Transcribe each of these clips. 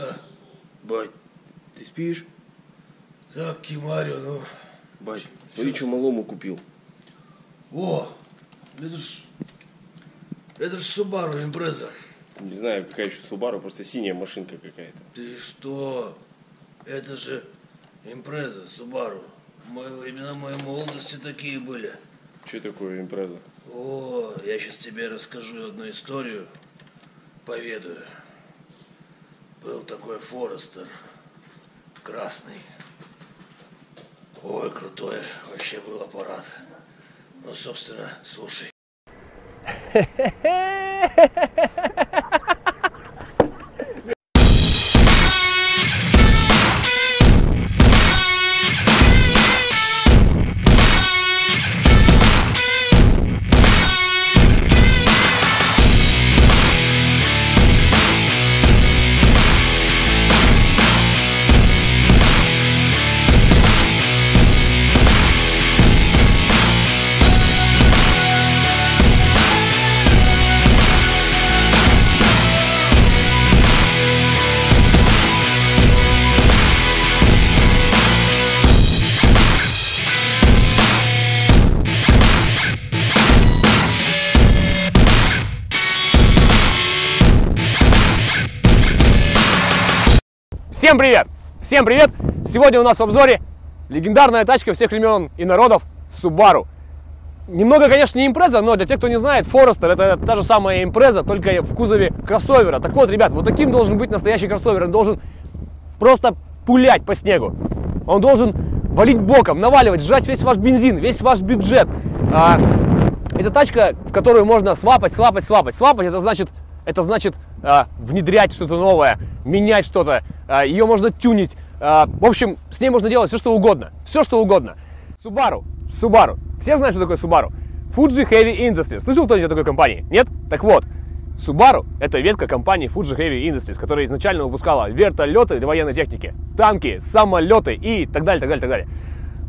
А, Бать, ты спишь? так, Кимарио, ну. Бать, смотри, что малому купил. О, это ж... Это ж Subaru Impreza. Не знаю, какая еще Субару, просто синяя машинка какая-то. Ты что? Это же Subaru. В мои времена моей молодости такие были. Что такое импреза? О, я сейчас тебе расскажу одну историю, поведаю. Был такой Форестер, красный. Ой, крутой вообще был аппарат. Ну, собственно, слушай. Всем привет! Всем привет! Сегодня у нас в обзоре легендарная тачка всех времен и народов Subaru. Немного, конечно, не импреза, но для тех, кто не знает, Forester это та же самая импреза, только в кузове кроссовера. Так вот, ребят, вот таким должен быть настоящий кроссовер. Он должен просто пулять по снегу. Он должен валить боком, наваливать, сжать весь ваш бензин, весь ваш бюджет. А, это тачка, в которую можно свапать, свапать, свапать. Свапать это значит, это значит а, внедрять что-то новое, менять что-то. А, ее можно тюнить. А, в общем, с ней можно делать все, что угодно. Все, что угодно. Subaru. Subaru. Все знают, что такое Subaru? Fuji Heavy Industries. Слышал кто-нибудь о такой компании? Нет? Так вот, Subaru – это ветка компании Fuji Heavy Industries, которая изначально выпускала вертолеты для военной техники, танки, самолеты и так далее, так далее, так далее.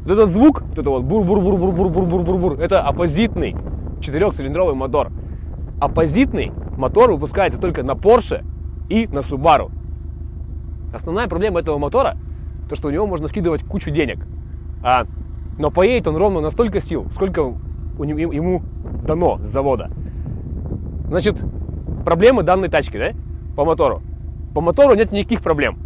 Вот этот звук, вот это вот бур-бур-бур-бур-бур-бур-бур-бур, это оппозитный четырехцилиндровый мотор. Оппозитный мотор выпускается только на Porsche и на Subaru. Основная проблема этого мотора, то что у него можно вкидывать кучу денег. А, но поедет он ровно на столько сил, сколько у него, ему дано с завода. Значит, проблемы данной тачки, да, по мотору. По мотору нет никаких проблем.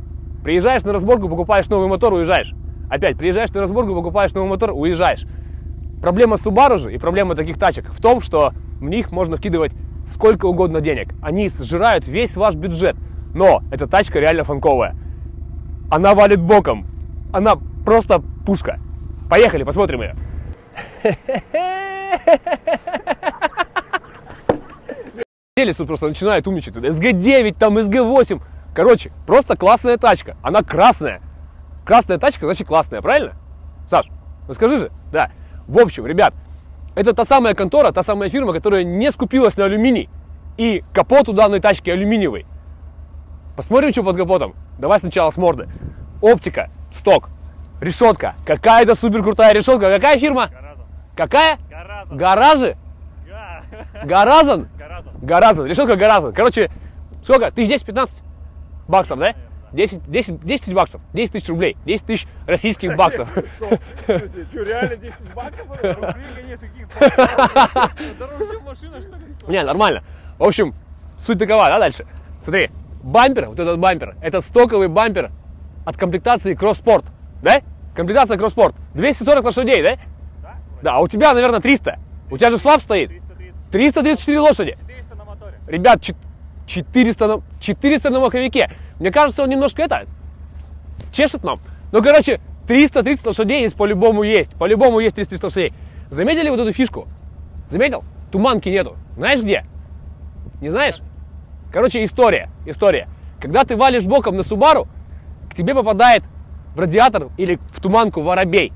Приезжаешь на разборку, покупаешь новый мотор, уезжаешь. Опять, приезжаешь на разборку, покупаешь новый мотор, уезжаешь. Проблема Subaru же и проблема таких тачек в том, что в них можно вкидывать сколько угодно денег. Они сжирают весь ваш бюджет. Но эта тачка реально фанковая. Она валит боком. Она просто пушка. Поехали, посмотрим ее. Делись тут просто начинает умничать. СГ-9, там СГ-8. Короче, просто классная тачка. Она красная. Красная тачка, значит классная, правильно? Саш, ну скажи же. Да. В общем, ребят, это та самая контора, та самая фирма, которая не скупилась на алюминий. И капот у данной тачки алюминиевый. Посмотрим, что под капотом. Давай сначала с морды. Оптика, сток, решетка. Какая-то супер крутая решетка. Какая фирма? Гаразон. Какая? Гаразон. Гаражи? Га. Гаразон? Гаразон. Гаразон. Решетка Гаразон. Короче, сколько? Тысяч 10-15 баксов, да? 10, 10, 10 тысяч баксов, 10 тысяч рублей, 10 тысяч российских баксов. Что, реально 10 тысяч баксов? Рублей, конечно, каких Дороже, чем машина, что ли? Не, нормально. В общем, суть такова, да, дальше. Смотри, бампер, вот этот бампер, это стоковый бампер от комплектации Cross Sport, да? Комплектация Cross Sport. 240 лошадей, да? Да? Да, а у тебя, наверное, 300. У тебя же слаб стоит. 330. 334 лошади. 400 на моторе. Ребят, чет- 400 на, 400 на маховике. Мне кажется, он немножко это, чешет нам. Ну, короче, 330 лошадей здесь по-любому есть. По-любому есть 330 лошадей. Заметили вот эту фишку? Заметил? Туманки нету. Знаешь где? Не знаешь? Короче, история. История. Когда ты валишь боком на Субару, к тебе попадает в радиатор или в туманку воробей.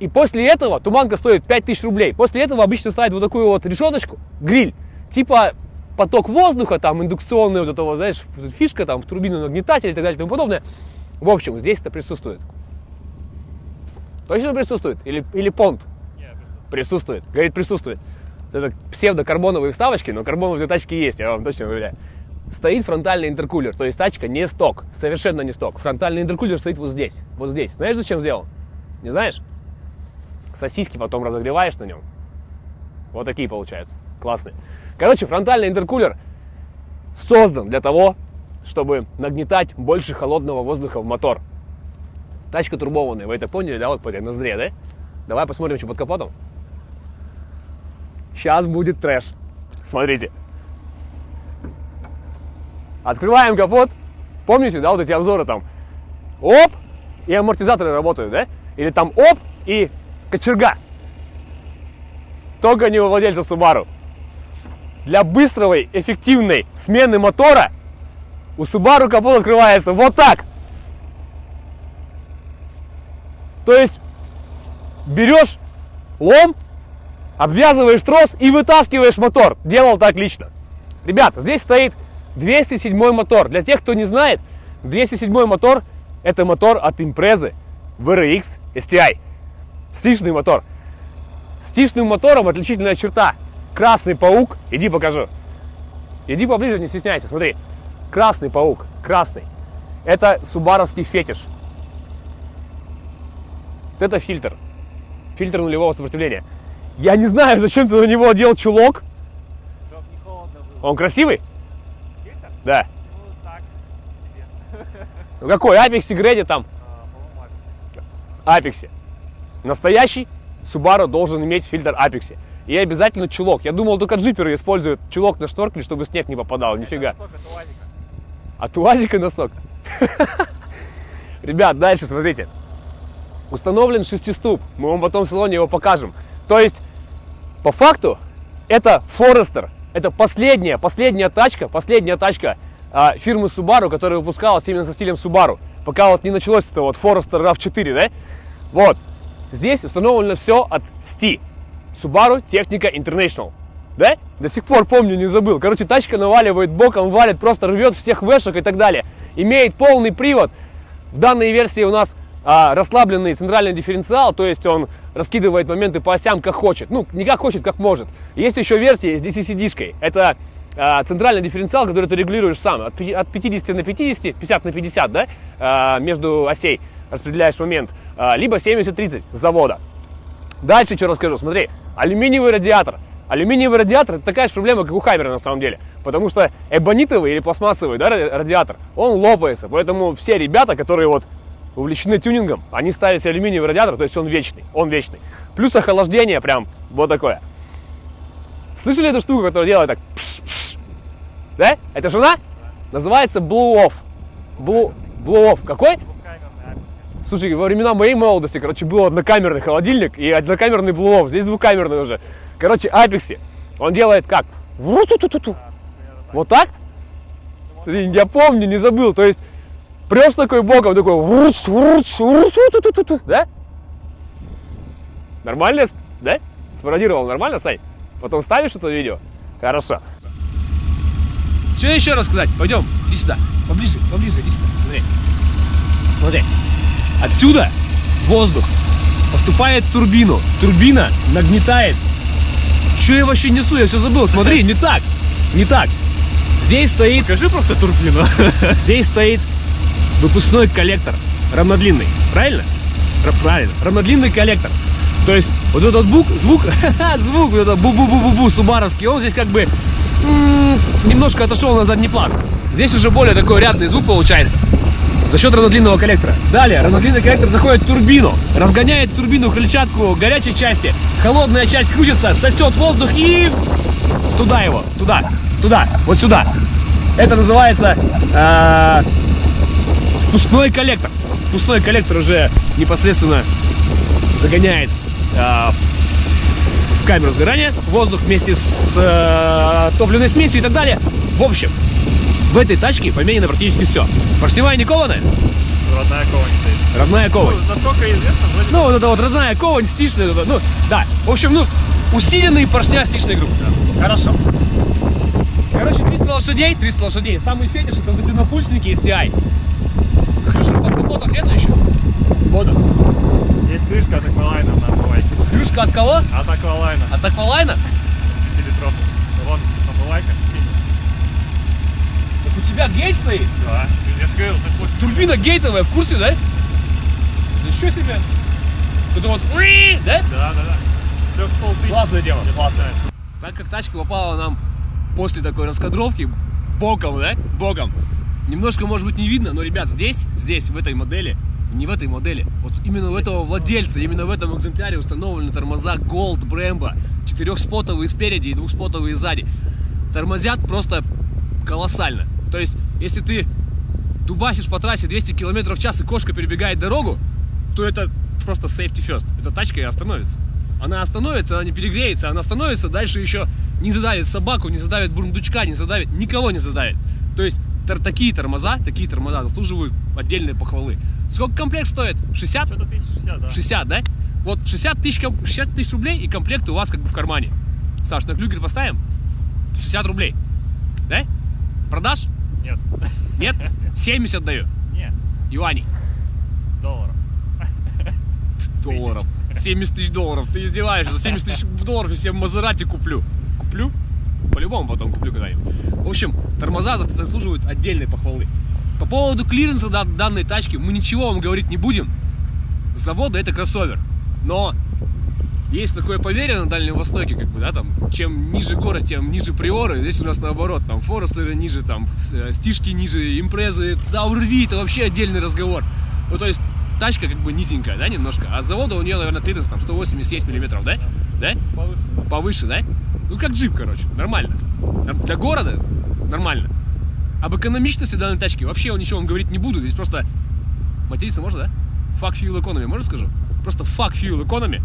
И после этого туманка стоит 5000 рублей. После этого обычно ставят вот такую вот решеточку, гриль, типа поток воздуха, там индукционный вот этого, знаешь, фишка там в турбину нагнетатель и так далее и тому подобное. В общем, здесь это присутствует. Точно присутствует? Или, или понт? Без- Присутствует. Говорит, присутствует. Это псевдокарбоновые вставочки, но карбоновые тачки есть, я вам точно уверяю. стоит фронтальный интеркулер. То есть тачка не сток, совершенно не сток. Фронтальный интеркулер стоит вот здесь, вот здесь. Знаешь, зачем сделан? Не знаешь? Сосиски потом разогреваешь на нем. Вот такие получаются. Классные. Короче, фронтальный интеркулер создан для того, чтобы нагнетать больше холодного воздуха в мотор. Тачка турбованная, вы это поняли, да, вот по этой ноздре, да? Давай посмотрим, что под капотом. Сейчас будет трэш. Смотрите. Открываем капот. Помните, да, вот эти обзоры там. Оп, и амортизаторы работают, да? Или там оп, и кочерга. Только не у владельца Subaru. Для быстрой, эффективной смены мотора у Subaru капот открывается вот так. То есть берешь лом, обвязываешь трос и вытаскиваешь мотор. Делал так лично. Ребята, здесь стоит 207 мотор. Для тех, кто не знает, 207 мотор это мотор от импрезы VRX STI. Стичный мотор. Стичным мотором отличительная черта. Красный паук. Иди покажу. Иди поближе, не стесняйся, смотри. Красный паук, красный. Это субаровский фетиш. Вот это фильтр. Фильтр нулевого сопротивления. Я не знаю, зачем ты на него одел чулок. Чтоб не холодно было. Он красивый? Фильтр? Да. Ну, так. Ну какой? Apexi, GReddy там? А, по-моему, Apex. Apexi. Настоящий Subaru должен иметь фильтр Apexi. И обязательно чулок. Я думал, только джиперы используют чулок на шноркеле, чтобы снег не попадал. Нифига. От УАЗика. От УАЗика носок. Ребят, дальше смотрите. Установлен шестиступ. Мы вам потом в салоне его покажем. То есть, по факту, это Forester. Это последняя, последняя тачка, последняя тачка а, фирмы Subaru, которая выпускалась именно со стилем Subaru. Пока вот не началось это вот Forester RAV4, да? Вот. Здесь установлено все от STI. Subaru Technica International. Да? До сих пор помню, не забыл. Короче, тачка наваливает боком, валит, просто рвет всех вешек и так далее. Имеет полный привод. В данной версии у нас а, расслабленный центральный дифференциал, то есть он раскидывает моменты по осям как хочет. Ну, не как хочет, как может. Есть еще версия с DCCD-шкой. Это а, центральный дифференциал, который ты регулируешь сам. От, от 50 на 50, 50 на 50, да, а, между осей распределяешь момент. А, либо 70-30 с завода. Дальше что расскажу. Смотри, алюминиевый радиатор. Алюминиевый радиатор это такая же проблема, как у Хаммера на самом деле. Потому что эбонитовый или пластмассовый да, ра- радиатор, он лопается. Поэтому все ребята, которые вот увлечены тюнингом, они ставят себе алюминиевый радиатор, то есть он вечный. Он вечный. Плюс охлаждение прям вот такое. Слышали эту штуку, которая делает так? пш-пш? Да? Это жена? Называется Blue Off. Blue, Blue Off. Какой? Слушай, во времена моей молодости, короче, был однокамерный холодильник и однокамерный блуов. Здесь двухкамерный уже. Короче, Апекси. Он делает как? Вот так? Смотри, Я помню, не забыл. То есть, прешь такой боком, такой. Да? Нормально? Да? Спародировал нормально, Сань? Потом ставишь это видео? Хорошо. Что еще рассказать? Пойдем, иди сюда. Поближе, поближе, иди сюда. Смотри. Смотри. Отсюда воздух поступает в турбину. Турбина нагнетает. Что я вообще несу? Я все забыл. Смотри, не так. Не так. Здесь стоит... Покажи просто турбину. Здесь стоит выпускной коллектор. Равнодлинный. Правильно? Ра- Правильно. Равнодлинный коллектор. То есть вот этот бук, звук, звук, вот этот бу-бу-бу-бу-бу субаровский, он здесь как бы немножко отошел на задний план. Здесь уже более такой рядный звук получается за счет равнодлинного коллектора. Далее, равнодлинный коллектор заходит в турбину, разгоняет турбину крыльчатку горячей части, холодная часть крутится, сосет воздух и туда его, туда, туда, вот сюда. Это называется э, впускной коллектор. Впускной коллектор уже непосредственно загоняет э, в камеру сгорания воздух вместе с э, топливной смесью и так далее. В общем, в этой тачке поменено практически все. Поршневая не кованая, Родная ковань стоит. родная ковань. Ну, насколько известно, вроде Ну, вот это вот родная ковань, стичная, ну, да. В общем, ну, усиленный поршня стичной группы. Хорошо. Короче, 300 лошадей, 300 лошадей. Самый фетиш это вот эти напульсники STI. Клюшек под капотом нету еще? Он. есть крышка от аквалайна на омывайке. Клюшка от кого? От аквалайна. От аквалайна? 5 литров. Вон омывайка. синяя. Тебя гейт стоит? Да. Я же говорил, ты слышишь. Турбина гейтовая, в курсе, да? Ничего себе. Это вот, да? Да, да, да. Все с полтысячи. Классное дело, Где-то классно. считается. Так как тачка попала нам после такой раскадровки, боком, да, боком, немножко, может быть, не видно, но, ребят, здесь, здесь, в этой модели, не в этой модели, вот именно у этого владельца, именно в этом экземпляре установлены тормоза Gold Brembo, четырехспотовые спереди и двухспотовые сзади. Тормозят просто колоссально. То есть, если ты дубасишь по трассе 200 км в час и кошка перебегает дорогу, то это просто safety first. Эта тачка и остановится. Она остановится, она не перегреется, она остановится, дальше еще не задавит собаку, не задавит бурундучка, не задавит, никого не задавит. То есть тор- такие тормоза, такие тормоза заслуживают отдельной похвалы. Сколько комплект стоит? 60? Что-то 1060, да. 60, да? Вот 60 тысяч, ком- 60 тысяч рублей и комплект у вас как бы в кармане. Саш, на клюкер поставим? 60 рублей. Да? Продашь? Нет. Нет? 70 даю. Нет. Юаней. Долларов. Долларов. 70 тысяч долларов. Ты издеваешься. За 70 тысяч долларов я себе Мазерати куплю. Куплю? По-любому потом куплю когда-нибудь. В общем, тормоза зас- заслуживают отдельной похвалы. По поводу клиренса да- данной тачки мы ничего вам говорить не будем. С завода это кроссовер. Но есть такое поверье на Дальнем Востоке, как бы, да, там, чем ниже город, тем ниже приоры. Здесь у нас наоборот, там, Форестеры ниже, там, э, эстишки ниже, импрезы, да, урви, это вообще отдельный разговор. Ну, то есть, тачка как бы низенькая, да, немножко, а с завода у нее, наверное, клиренс там 187 миллиметров, да? Да? Повыше. Повыше, да? Ну, как джип, короче, нормально. Там Для города нормально. Об экономичности данной тачки вообще ничего вам говорить не буду. Здесь просто... Материться можно, да? Fuck fuel economy, можно скажу? Просто fuck fuel economy.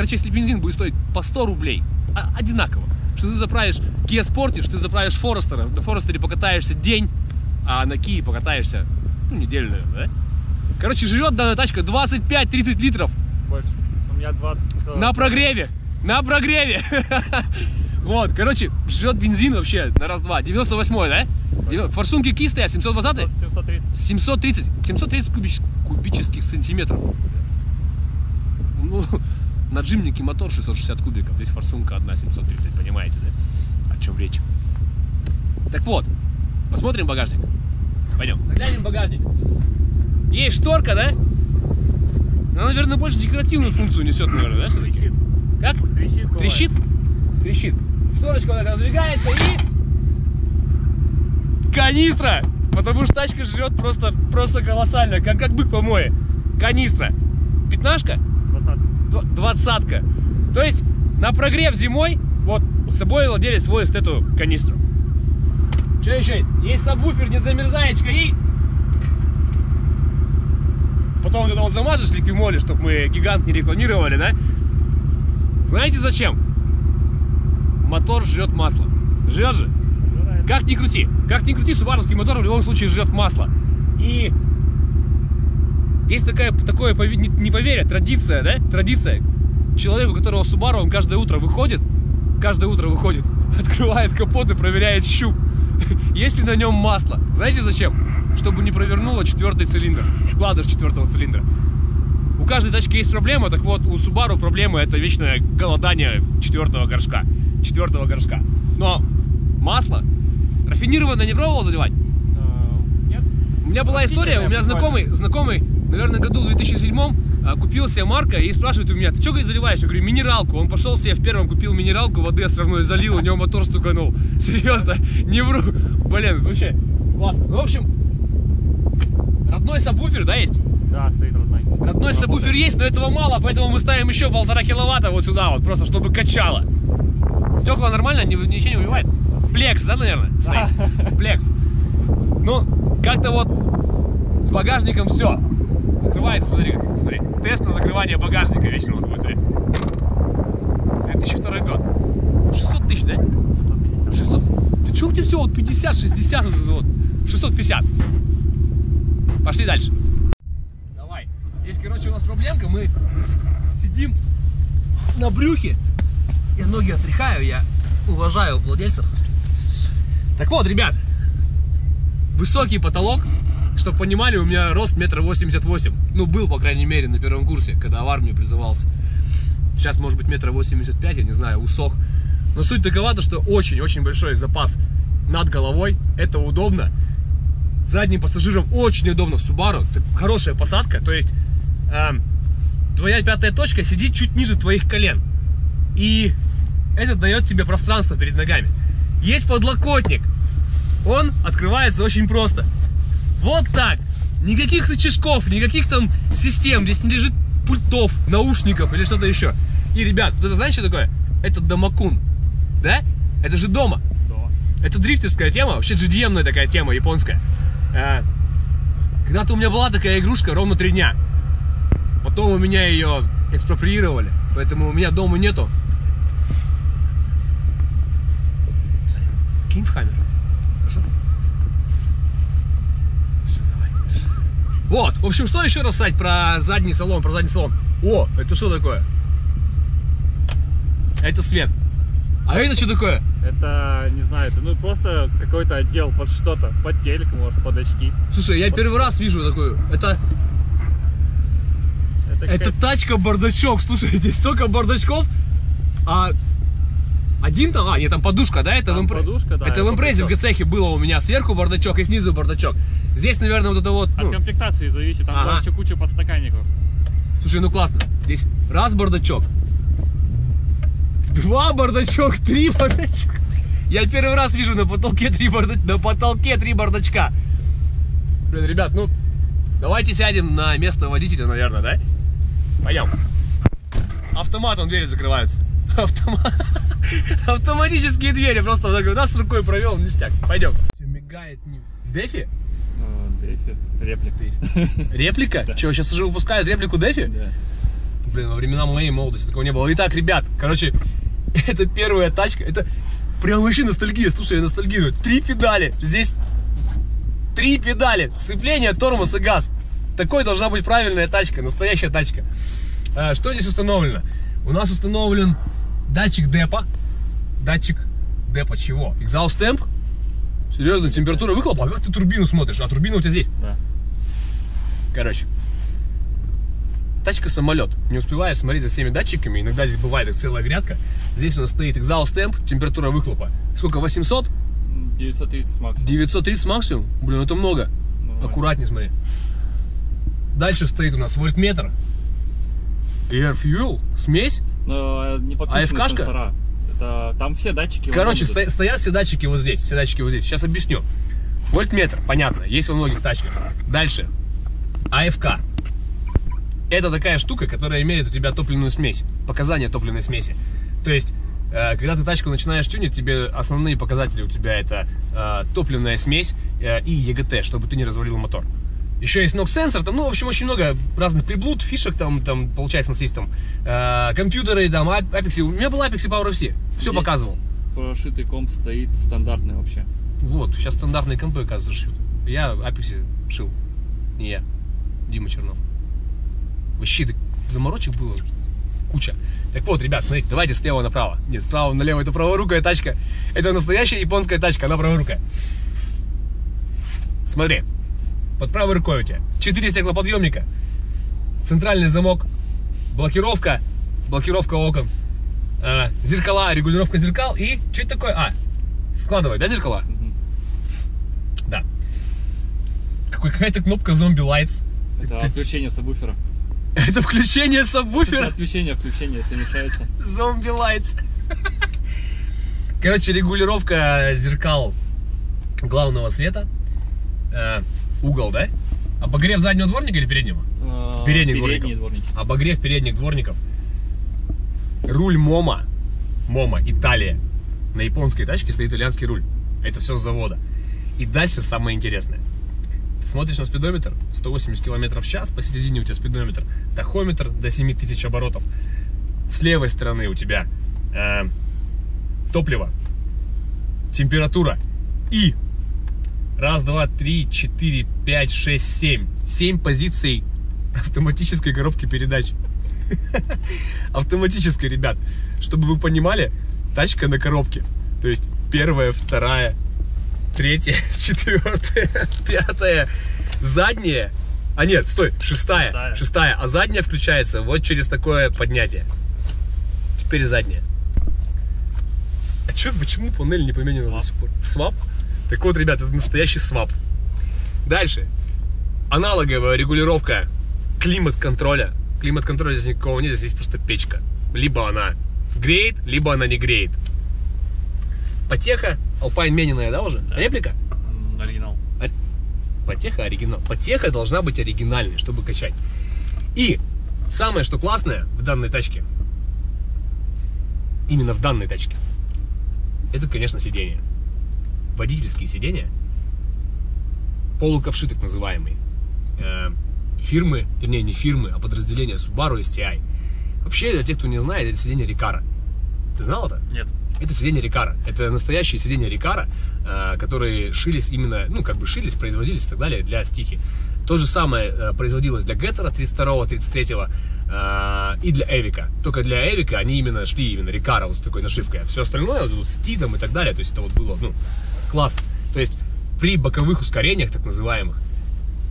Короче, если бензин будет стоить по 100 рублей, а- одинаково. Что ты заправишь Kia Sportage, что ты заправишь Форестера. На Форестере покатаешься день, а на Kia покатаешься, ну, неделю, наверное, да? Короче, жрет данная тачка 25-30 литров Больше. У меня 20. э, на прогреве. На прогреве. Вот, короче, жрет бензин вообще на раз-два. 98 да? Форсунки Ки стоят 720 730. 730, 730 кубич- кубических сантиметров. Ну, на джимнике мотор 660 кубиков, здесь форсунка одна 730, понимаете, да? О чем речь? Так вот, посмотрим багажник. Пойдем. Заглянем в багажник. Есть шторка, да? Она, наверное, больше декоративную функцию несет, наверное, да, все-таки? Трещит. Как? Трещит. бывает. Трещит? Трещит. Шторочка вот эта раздвигается и... Канистра! Потому что тачка жрет просто, просто колоссально, как, как бык помои. Канистра. Пятнашка? 20. Дв- Двадцатка. То есть на прогрев зимой вот с собой владелец возит эту канистру. Что еще есть? Есть сабвуфер, не замерзаечка и... Потом вот это вот замажешь ликвимоли, чтобы мы гигант не рекламировали, да? Знаете зачем? Мотор жрет масло. Жрет же. Как ни крути, как ни крути, субаровский мотор в любом случае жрет масло. И есть такая, такое, не, не поверят, традиция, да? Традиция. Человек, у которого Subaru, он каждое утро выходит, каждое утро выходит, открывает капот и проверяет щуп. Есть ли на нем масло? Знаете зачем? Чтобы не провернуло четвертый цилиндр, вкладыш четвертого цилиндра. У каждой тачки есть проблема, так вот у Subaru проблема это вечное голодание четвертого горшка. Четвертого горшка. Но масло рафинированное не пробовал заливать? Э, Нет? У меня была история, у меня знакомый, знакомый, наверное, году в 2007 а, купил себе Марка и спрашивает у меня, ты что, говорит, заливаешь? Я говорю, минералку. Он пошел себе в первом купил минералку, воды островной залил, у него мотор стуканул. Серьезно, не вру. Блин, вообще классно. Ну, в общем, родной сабвуфер, да, есть? Да, стоит родной. Родной сабвуфер есть, но этого мало, поэтому мы ставим еще полтора киловатта вот сюда вот, просто чтобы качало. Стекла нормально, ни- ничего не убивает? Плекс, да, наверное? стоит? Плекс. Ну, как-то вот с багажником все. Закрывается, смотри, смотри. Тест на закрывание багажника вечно у нас будет, смотри. 2002 год. 600 тысяч, да? 650. 600. Ты чё у тебя все вот 50, 60, вот, вот. 650. Пошли дальше. Давай. Здесь, короче, у нас проблемка. Мы сидим на брюхе. Я ноги отряхаю, я уважаю владельцев. Так вот, ребят, высокий потолок. Чтобы понимали, у меня рост метр восемьдесят восемь. Ну, был, по крайней мере, на первом курсе, когда в армию призывался. Сейчас, может быть, метр восемьдесят пять, я не знаю, усох. Но суть такова, то, что очень-очень большой запас над головой, это удобно. Задним пассажирам очень удобно в Subaru, хорошая посадка, то есть эм, твоя пятая точка сидит чуть ниже твоих колен. И это дает тебе пространство перед ногами. Есть подлокотник, он открывается очень просто. Вот так. Никаких рычажков, никаких там систем. Здесь не лежит пультов, наушников или что-то еще. И, ребят, вот это знаете, что такое? Это домакун. Да? Это же дома. Да. Это дрифтерская тема, вообще GDM такая тема японская. Э, Когда-то у меня была такая игрушка ровно три дня. Потом у меня ее экспроприировали, поэтому у меня дома нету. Кинь в камеру. Хорошо? Всё, давай. Вот, в общем, что еще рассать про задний салон, про задний салон? О, это что такое? Это свет. А это что такое? Это, не знаю, это ну просто какой-то отдел под что-то. Под телек, может, под очки. Слушай, я первый раз вижу такую. Это, Это, это какая- тачка бардачок. Слушай, здесь столько бардачков. А один там, а, нет, там подушка, да? Это Там в импре- подушка, да, Это в это импрезе в. ГЦХе было у меня сверху бардачок и снизу бардачок. Здесь, наверное, вот это вот. От ну, комплектации зависит, там Ага. еще куча подстаканников. слушай, ну классно. Здесь раз бардачок, два бардачок, три бардачка. Я первый раз вижу на потолке три барда... на потолке три бардачка. Блин, ребят, ну давайте сядем на место водителя, наверное, да? Пойдем. Автоматом двери закрываются. Автомат. Автоматические двери. Просто раз рукой провел, ништяк. Пойдем. Мигает. не- Дефи? Дефи. Реплик. Реплика? Че, сейчас уже выпускают реплику Дефи? Да. Блин, во времена моей молодости такого не было. Итак, ребят, короче, это первая тачка. Это прям вообще ностальгия. Слушай, я ностальгирую. Три педали. Здесь три педали. Сцепление, тормоз и газ. Такой должна быть правильная тачка, настоящая тачка. А, что здесь установлено? У нас установлен датчик депа. Датчик депа чего? Exhaust темп? Серьезно, температура выхлопа? А как ты турбину смотришь? А турбина у тебя здесь. Да. Короче. Тачка самолет. Не успеваешь смотреть за всеми датчиками. Иногда здесь бывает их целая грядка. Здесь у нас стоит exhaust темп, температура выхлопа. Сколько? 800? 930 максимум. 930 максимум? Блин, это много. Нормально. Аккуратнее смотри. Дальше стоит у нас вольтметр. Air Fuel, смесь. Но э, не подключены АФКшка? сенсора. Это, там все датчики. Короче, сто- стоят все датчики вот здесь. Все датчики вот здесь. Сейчас объясню. Вольтметр, понятно, есть во многих тачках. Дальше. АФК. Это такая штука, которая меряет у тебя топливную смесь. Показания топливной смеси. То есть, э, когда ты тачку начинаешь тюнить, тебе основные показатели у тебя это э, топливная смесь э, и ЕГТ, чтобы ты не развалил мотор. Еще есть NOx-сенсор, там, ну, в общем, очень много разных приблуд, фишек, там, там, получается, у нас есть там э, компьютеры, там, ап- Apex. У меня был Apex Power FC, все Здесь показывал. Прошитый комп стоит стандартный вообще. Вот, сейчас стандартные компы, оказывается, шьют. Я Апексе шил. Не я. Дима Чернов. Вообще так заморочек было куча. Так вот, ребят, смотрите, давайте слева направо. Нет, справа налево, это праворукая тачка. Это настоящая японская тачка, она праворукая. Смотри, под правой рукой у тебя 4 стеклоподъемника, центральный замок, блокировка, блокировка окон, а, зеркала, регулировка зеркал и что это такое? А, складывай, да, зеркала? Мгм. Да. Какой, какая-то кнопка зомби lights. Это Ты- отключение сабвуфера. Это включение Это сабвуфера. отключение, включение, если мешается. Зомби lights. Короче, регулировка зеркал главного света. Угол, да? Обогрев заднего дворника или переднего? Э, Передних Передние дворников. дворники. Обогрев передних дворников. Руль Momo. Momo, Италия. На японской тачке стоит итальянский руль. Это все с завода. И дальше самое интересное. Ты смотришь на спидометр, 180 км в час, посередине у тебя спидометр, тахометр до 7000 оборотов. С левой стороны у тебя э, топливо, температура и раз, два, три, четыре, пять, шесть, семь. Семь позиций автоматической коробки передач. Автоматической, ребят. Чтобы вы понимали, тачка на коробке. То есть первая, вторая, третья, четвертая, пятая, задняя. А нет, стой, шестая, Шестая. шестая. А задняя включается вот через такое поднятие. Теперь задняя. А чё, почему панель не поменена до Свап. сих пор? Свап? Так вот, ребят, это настоящий свап. Дальше. Аналоговая регулировка климат-контроля. Климат-контроля здесь никакого нет, здесь есть просто печка. Либо она греет, либо она не греет. Потеха, Alpine мененная, да, уже? Реплика? М, Оригинал. Потеха оригинал. Потеха должна быть оригинальной, чтобы качать. И самое, что классное в данной тачке, именно в данной тачке, это, конечно, сиденье. Водительские сиденья, полуковши так называемые, э, фирмы, вернее, не фирмы, а подразделения Subaru STI. Вообще, для тех, кто не знает, это сиденье Рикара. Ты знал это? Нет. Это сиденья Рикара. Это настоящие сиденья Рикара, э, которые шились именно, ну, как бы шились, производились и так далее для стихи. То же самое э, производилось для Геттера 32-го, 33-го э, и для Эвика. Только для Эвика они именно шли именно Рикара вот с такой нашивкой. А все остальное, вот, с Титом и так далее, то есть это вот было, ну, классно. То есть при боковых ускорениях, так называемых,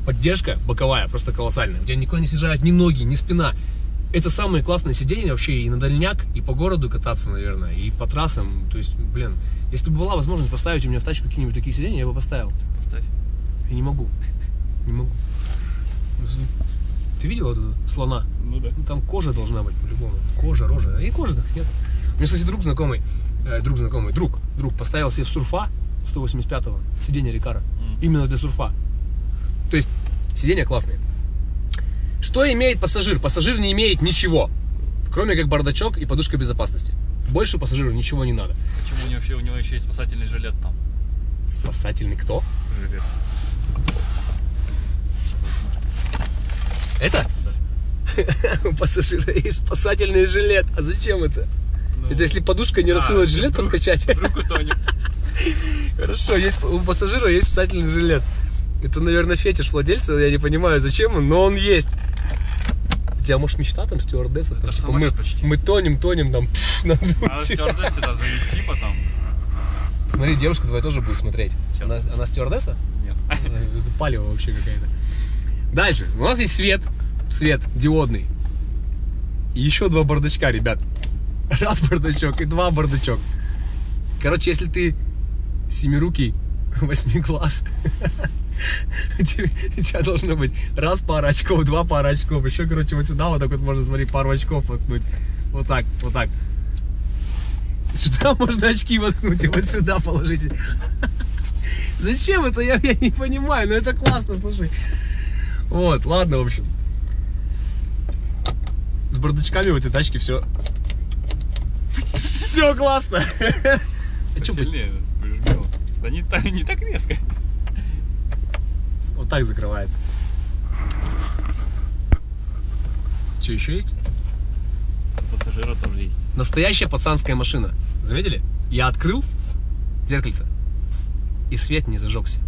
поддержка боковая просто колоссальная. У тебя никуда не съезжают ни ноги, ни спина. Это самые классные сиденья вообще и на дальняк, и по городу кататься, наверное, и по трассам. То есть, блин, если бы была возможность поставить у меня в тачку какие-нибудь такие сиденья, я бы поставил. Поставь. Я не могу. Не могу. Ты видел этого слона? Ну да. Ну, там кожа должна быть по-любому. Кожа, рожа. И так нет. У меня, кстати, друг знакомый, э, друг знакомый, друг, друг поставил себе в сурфа 185-го сиденье Рикара. М. Именно для сурфа. То есть, сиденья классные. Что имеет пассажир? Пассажир не имеет ничего, кроме как бардачок и подушка безопасности. Больше пассажиру ничего не надо. Почему у него, вообще, у него еще есть спасательный жилет там? Спасательный кто? Жилет. Это? У пассажира есть спасательный жилет. А зачем это? Ну, Это если подушка не а, раскрылась, жилет вдруг- подкачать? Вдруг утонет. Хорошо, есть, у пассажира есть спасательный жилет. Это, наверное, фетиш владельца, я не понимаю, зачем он, но он есть. У тебя, может, мечта там стюардесса? Там, Это ж типа, мы, почти. мы тонем, тонем, там, пф, надо Надо стюардесс сюда завести потом. Смотри, девушка твоя тоже будет смотреть. Она, она стюардесса? Нет. Это палево вообще какая-то. Дальше. У нас есть свет. Свет диодный. И еще два бардачка, ребят. Раз бардачок и два бардачок. Короче, если ты семирукий, восьми глаз, у тебя должно быть раз пара очков, два пара очков. Еще, короче, вот сюда вот так вот можно, смотри, пару очков воткнуть. Вот так, вот так. Сюда можно очки воткнуть и вот сюда положить. Зачем это? Я, я не понимаю, но это классно, слушай. Вот, ладно, в общем. С бардачками в этой тачке все... Все классно. А прижмем. Да не так, не так резко. вот так закрывается. Что, еще есть? Пассажира тоже есть. Настоящая пацанская машина. Заметили? Я открыл зеркальце, и свет не зажегся.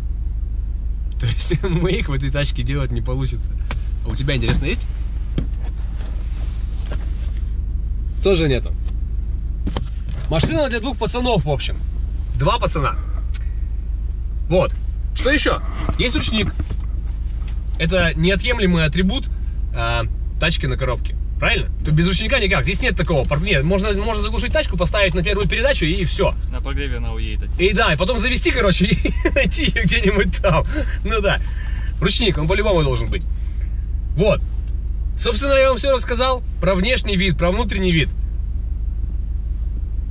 То есть мейк в этой тачке делать не получится. А у тебя, интересно, есть? Тоже нету. Машина для двух пацанов, в общем. Два пацана. Вот. Что еще? Есть ручник. Это неотъемлемый атрибут а, тачки на коробке. Правильно? То без ручника никак. Здесь нет такого. Нет, можно, можно заглушить тачку, поставить на первую передачу и все. На прогреве она уедет. И да, и потом завести, короче, и найти ее где-нибудь там. Ну да. Ручник, он по-любому должен быть. Вот. Собственно, я вам все рассказал про внешний вид, про внутренний вид.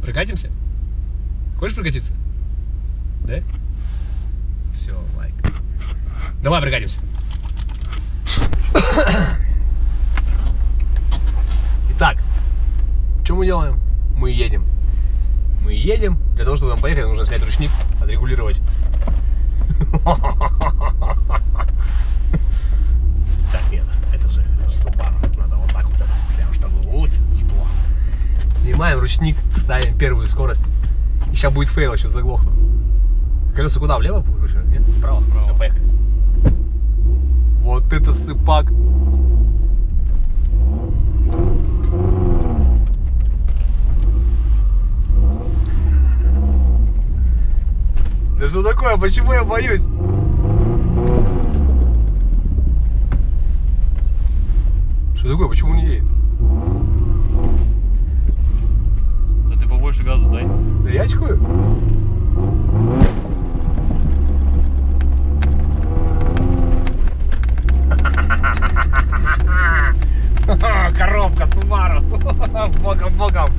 Прокатимся? Хочешь прокатиться? Да? Давай прокатимся. Итак, что мы делаем? Мы едем. Мы едем. Для того, чтобы нам поехать, нужно снять ручник, отрегулировать. Так, нет, это же, это же Subaru. Надо вот так вот, прям чтобы вот, тепло. Снимаем ручник, ставим первую скорость. И сейчас будет фейл, сейчас заглохну. Колеса куда? Влево? Нет? Вправо? Вправо. Все, поехали. Вот это сыпак. Да что такое? Почему я боюсь? Что такое? Почему не едет? Да ты побольше газу дай. Да я очкую. Коробка Сумару. Боком, боком.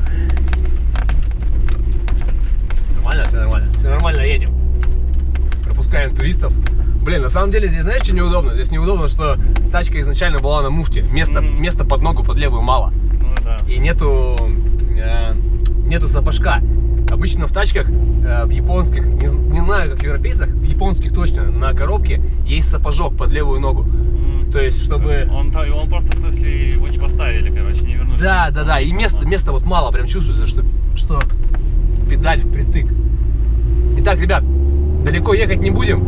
Нормально, все нормально. Все нормально, едем. Пропускаем туристов. Блин, на самом деле здесь, знаешь, что неудобно? Здесь неудобно, что тачка изначально была на муфте. Места, mm -hmm. места под ногу, под левую мало. Ну, да. И нету, э, нету сапожка. Обычно в тачках, э, в японских, не, не знаю, как в европейцах, в японских точно, на коробке есть сапожок под левую ногу. То есть, чтобы... Он, он просто, в смысле, его не поставили, короче, не вернули. Да, да, да. И места, места вот мало, прям чувствуется, что, что педаль впритык. Итак, ребят, далеко ехать не будем.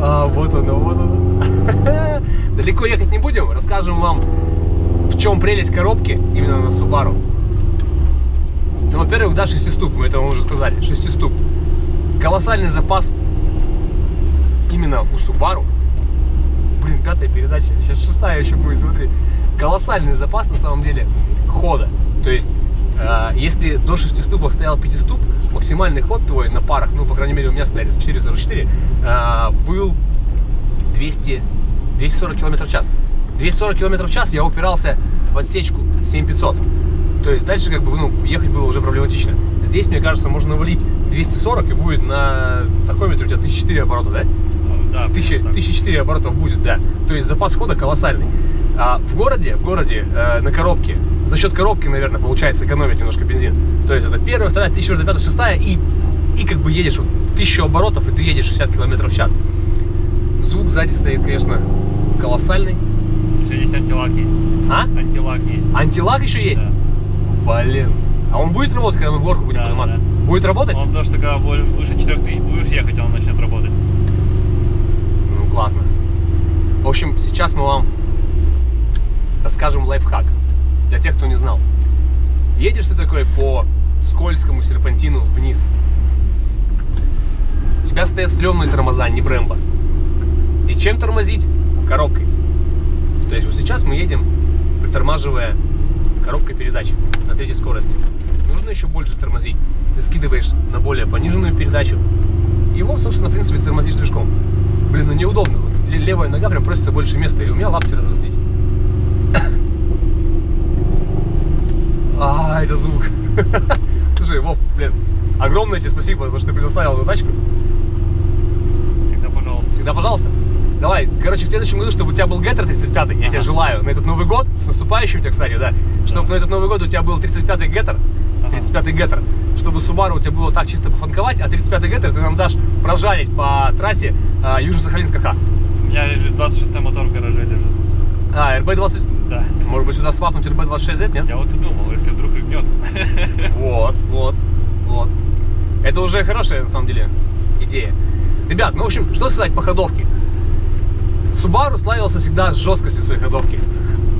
А, вот оно, вот оно. Далеко ехать не будем. Расскажем вам, в чем прелесть коробки именно на Subaru. Ну, во-первых, да, шестиступ, мы это вам уже сказали. Шестиступ. Колоссальный запас именно у Subaru блин, пятая передача, сейчас шестая еще будет, смотри. Колоссальный запас на самом деле хода. То есть, э, если до 6 ступов стоял 5 ступ, максимальный ход твой на парах, ну, по крайней мере, у меня стояли 444, э, был 200, 240 км в час. 240 км в час я упирался в отсечку 7500. То есть дальше как бы, ну, ехать было уже проблематично. Здесь, мне кажется, можно навалить 240 и будет на тахометре у тебя 1004 оборота, да? Да, Тысяча, так. 1004 оборотов будет, да. То есть запас хода колоссальный. А в городе, в городе э, на коробке, за счет коробки, наверное, получается экономить немножко бензин. То есть это первая, вторая, тысяча, пятая, шестая, и, и как бы едешь вот тысячу оборотов, и ты едешь 60 километров в час. Звук сзади стоит, конечно, колоссальный. Еще здесь антилак есть. А? Антилак есть. Антилак еще есть? Да. Блин. А он будет работать, когда мы горку будем Да, подниматься? да. Будет работать? Он то, что когда выше 4000 будешь ехать, он начнет работать. Классно. В общем, сейчас мы вам расскажем лайфхак. Для тех, кто не знал. Едешь ты такой по скользкому серпантину вниз. У тебя стоят стрёмные тормоза, не Брэмбо. И чем тормозить? Коробкой. То есть вот сейчас мы едем, притормаживая коробкой передач на третьей скорости. Нужно еще больше тормозить. Ты скидываешь на более пониженную передачу. И вот, собственно, в принципе, тормозишь движком. Блин, ну неудобно. Вот ле- левая нога прям просится больше места, и у меня лапти разошлись. А, это звук. Слушай, Вов, блин, огромное тебе спасибо за что ты предоставил эту тачку. Всегда пожалуйста. Всегда пожалуйста. Давай, короче, в следующем году, чтобы у тебя был Геттер 35 я тебе Ага. желаю на этот Новый год, с наступающим тебя, кстати, да, чтобы Да. на этот Новый год у тебя был 35-й Геттер, Ага. 35-й Геттер, чтобы Subaru у тебя было так чисто пофанковать, а 35-й Геттер ты нам дашь прожарить по трассе а, Южно-Сахалинск ХХ. У меня лежит 26 мотор в гараже лежит. А, RB20, Да. может быть, сюда свапнуть RB26 лет, нет? Я вот и думал, если вдруг рыгнет. Вот, вот, вот. Это уже хорошая, на самом деле, идея. Ребят, ну, в общем, что сказать по ходовке? Subaru славился всегда с жесткостью своей ходовки.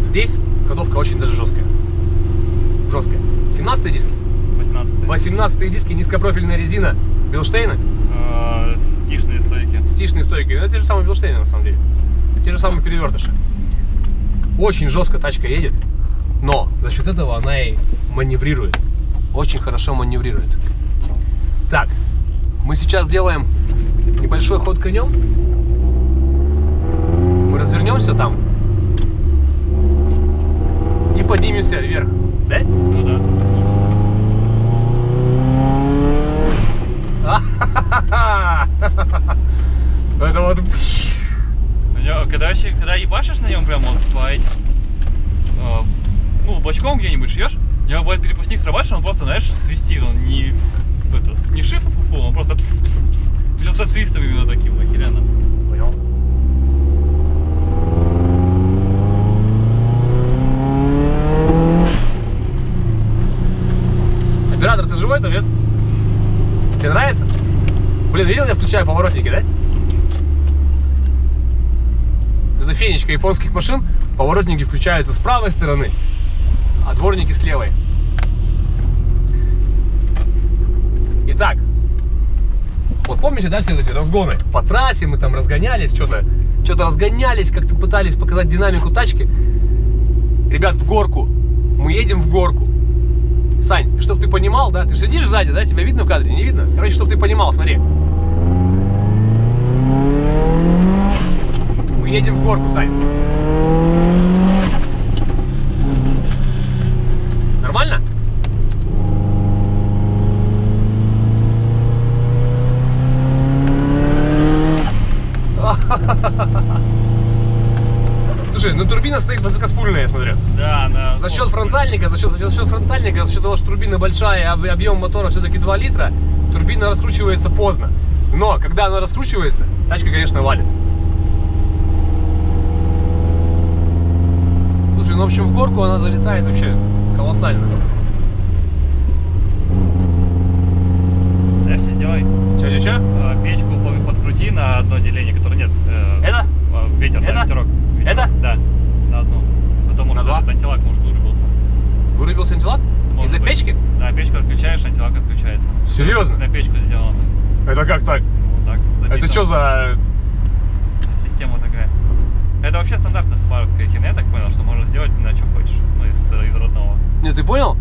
Здесь ходовка очень даже жесткая. Жесткая. 17 диски. 18 18 диски, низкопрофильная резина. Билштейны, Э, Стишные стойки. стишные стойки. Ну, это те же самые Билштейны, на самом деле. Те же самые перевертыши. Очень жестко тачка едет, но за счет этого она и маневрирует. Очень хорошо маневрирует. Так, мы сейчас делаем небольшой ход конем. Мы развернемся там и поднимемся вверх. Да? Ну да. Это вот... Него- Когда, ебашишь на нем прям вот по этим, э, ну, бочком где-нибудь шьешь, у него бывает перепускник срабатываешь, он просто, знаешь, свистит, он не, это, не шиф, а фу он просто пс -пс -пс. Он со свистом именно таким, охеренно. Понял. Оператор, ты живой там, нет? Тебе нравится? Блин, видел, я включаю поворотники, да? Это фенечка японских машин. Поворотники включаются с правой стороны, а дворники с левой. Итак, вот помните, да, все эти разгоны? По трассе мы там разгонялись, что-то что-то разгонялись, как-то пытались показать динамику тачки. Ребят, в горку. Мы едем в горку. Сань, чтобы ты понимал, да, ты же сидишь сзади, да, тебя видно в кадре, не видно? Короче, чтобы ты понимал, смотри. горку, едем в горку, Сань. Нормально? Слушай, ну турбина стоит высокоспульная, я смотрю. Да, да. За счет фронтальника, за счет, за счет фронтальника, за счет того, что турбина большая, объем мотора все-таки 2 литра, турбина раскручивается поздно. Но, когда она раскручивается, тачка, конечно, валит. Слушай, ну в общем в горку она залетает вообще колоссально. Знаешь, что сделай? Че, че, че? Э, Печку по- подкрути на одно деление, которое нет. э, Это? э, Ветер, Это? да, ветерок. Ветерок, Это? Да, на одну. Потом На может этот антилак может вырубился. Вырубился антилак? Из-за печки? Да, печку отключаешь, антилак отключается. Серьезно? На печку сделано. Это как так? Вот так. Это записано. что за... Система такая. Это вообще стандартная субаровская херня, я так понял, что можно сделать на что хочешь. Ну, из, из родного. Нет, ты понял?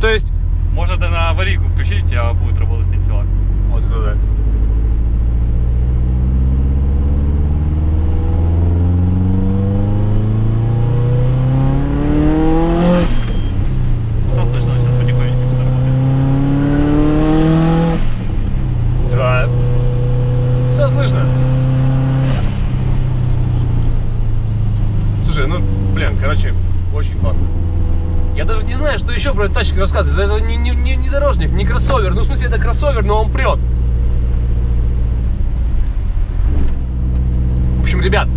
То есть... Можно да на аварийку включить, у тебя будет работать антилак. Вот это да. Потом слышно, сейчас потихонечку что-то работает. Да. Все слышно. Слушай, ну, блин, короче, очень классно. Я даже не знаю, что еще про эту тачку рассказывать. Это не, не, не, не дорожник, не кроссовер. Ну, в смысле, это кроссовер, но он прет. В общем, ребят,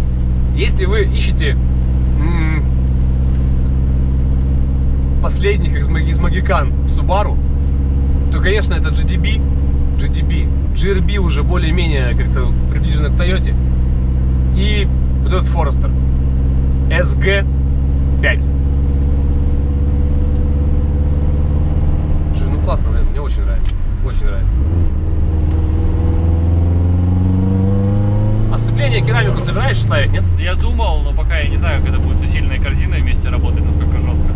если вы ищете последних из, из магикан Subaru, то, конечно, это GDB, GDB, GRB уже более-менее как-то приближено к Toyota. И вот этот Forester SG5. Слушай, ну классно, блин, мне очень нравится. Очень нравится. А сцепление керамику собираешь ставить, нет? Я думал, но пока я не знаю, когда будет с усиленной корзиной вместе работать, насколько жестко.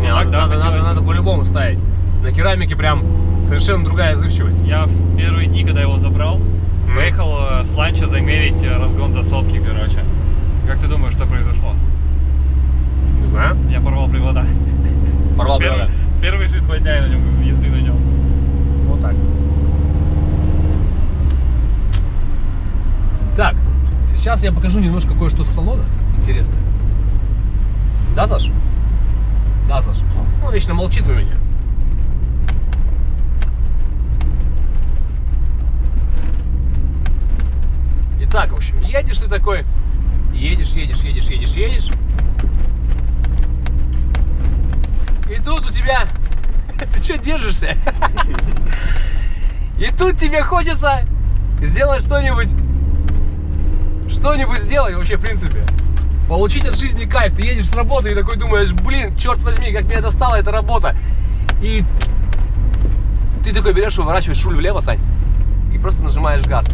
Не, надо, тогда надо, надо, надо по-любому ставить. На керамике прям совершенно другая отзывчивость. Я в первые дни, когда его забрал, поехал э, с ланча замерить э, разгон до сотки, короче. Как ты думаешь, что произошло? Не знаю. Я порвал привода. Порвал привода. Первые же два дня на нем езды на нем. Вот так. Так, сейчас я покажу немножко кое-что с салона. Интересно. Да, Саш? Да, Саш. Он вечно молчит у меня. Итак, в общем, едешь ты такой, едешь, едешь, едешь, едешь, едешь. И тут у тебя... Ты что держишься? И тут тебе хочется сделать что-нибудь, что-нибудь сделать вообще, в принципе. Получить от жизни кайф. Ты едешь с работы и такой думаешь, блин, черт возьми, как меня достала эта работа. И ты такой берешь, уворачиваешь руль влево, Сань, и просто нажимаешь газ.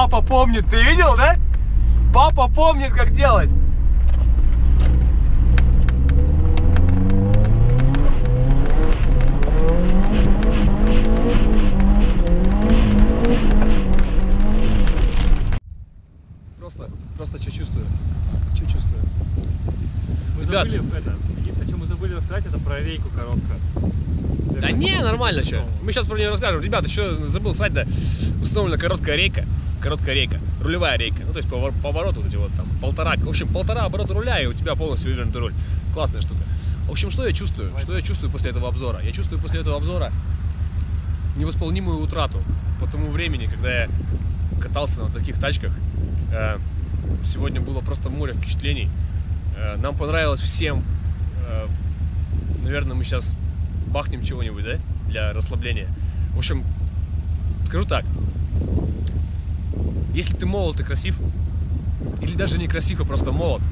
Папа помнит, ты видел, да? Папа помнит, как делать. Просто, просто что чувствую? Что чувствую? Мы Ребят. забыли это. Если о чем мы забыли рассказать, это про рейку коробка. Да не, нормально что. Мы сейчас про нее расскажем. Ребята, еще забыл сказать, да, установлена короткая рейка. Короткая рейка, рулевая рейка. Ну, то есть повор- поворот вот эти вот там полтора. В общем, полтора оборота руля, и у тебя полностью вывернутый руль. Классная штука. В общем, что я чувствую? Что я чувствую после этого обзора? Я чувствую после этого обзора невосполнимую утрату по тому времени, когда я катался на таких тачках. Э, Сегодня было просто море впечатлений. Э, Нам понравилось всем. Э, Наверное, мы сейчас бахнем чего-нибудь, да? Для расслабления. В общем, скажу так. Если ты молод и красив, или даже не красив, а просто молод,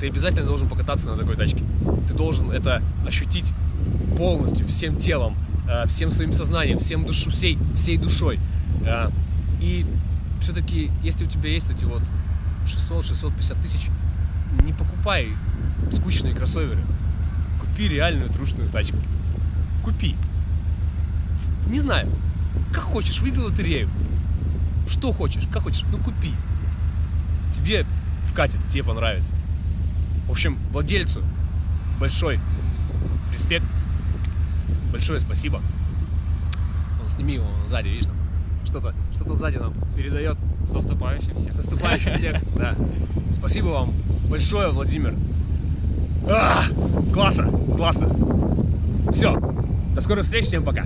ты обязательно должен покататься на такой тачке. Ты должен это ощутить полностью, всем телом, э, всем своим сознанием, всем душу, всей, всей душой. Э, И все-таки, если у тебя есть эти вот 600-650 тысяч, не покупай скучные кроссоверы. Купи реальную трушную тачку. Купи. Не знаю. Как хочешь, выиграй лотерею. Что хочешь, как хочешь, ну купи. Тебе вкатит, тебе понравится. В общем, владельцу большой респект. большое спасибо. Вон, сними его сзади, видишь, там что-то что сзади нам передает. С наступающим всех. С наступающим всех, да. Спасибо вам большое, Владимир. А, классно, классно. Все, до скорых встреч, всем пока.